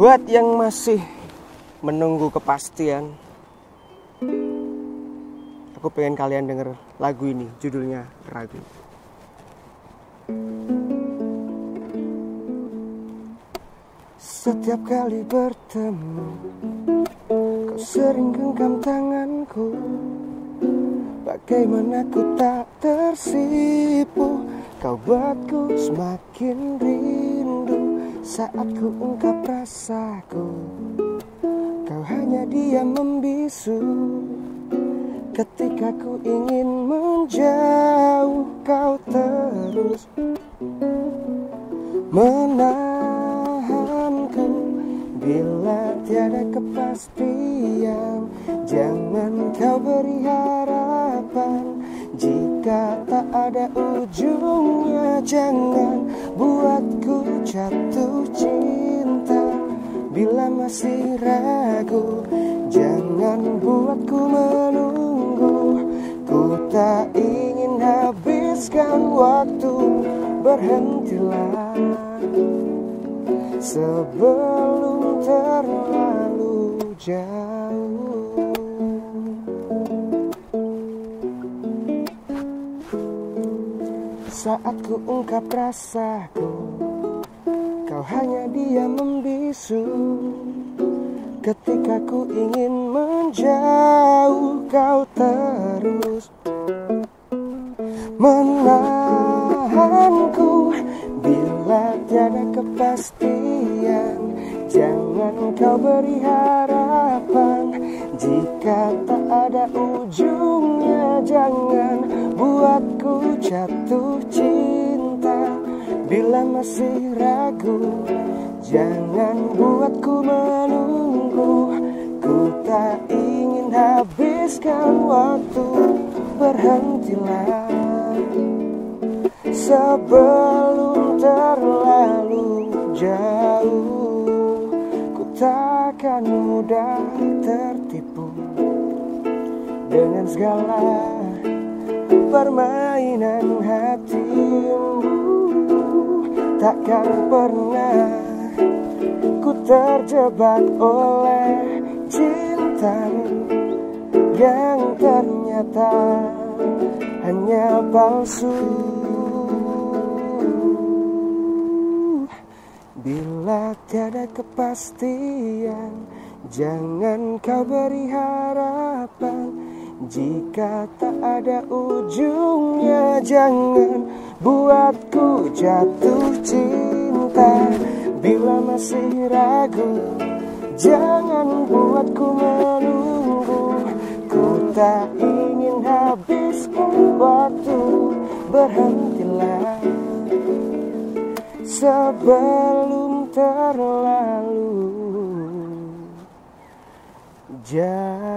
Buat yang masih menunggu kepastian, aku pengen kalian denger lagu ini, judulnya Ragu. Setiap kali bertemu, kau sering genggam tanganku. Bagaimana ku tak tersipu, kau buatku semakin rindu saat ku ungkap rasaku. Kau hanya diam membisu ketika ku ingin menjauh, kau terus menahanku bila tiada kepastian. Jangan kau beri harapan jika tak ada ujungnya. Jangan buatku jatuh cinta bila masih ragu. Jangan buatku menunggu. Ku tak ingin habiskan waktu. Berhentilah sebelum terlalu jauh. Saat ku ungkap rasaku, kau hanya diam membisu. Ketika ku ingin menjauh, kau terus menahanku bila tiada kepastian. Jangan kau beri harapan jika tak ada ujungnya. Jangan buatku jatuh cinta bila masih ragu. Jangan buatku menunggu. Ku tak ingin habiskan waktu. Berhentilah sebelum terlalu jauh. Ku takkan mudah tertipu dengan segala permainan hatimu. Takkan pernah ku terjebak oleh cintamu yang ternyata hanya palsu. Bila tiada kepastian, jangan kau beri harapan. Jika tak ada ujungnya, jangan buatku jatuh cinta. Bila masih ragu, jangan buatku menunggu. Ku tak ingin habiskan waktu, berhentilah sebelum terlalu jauh.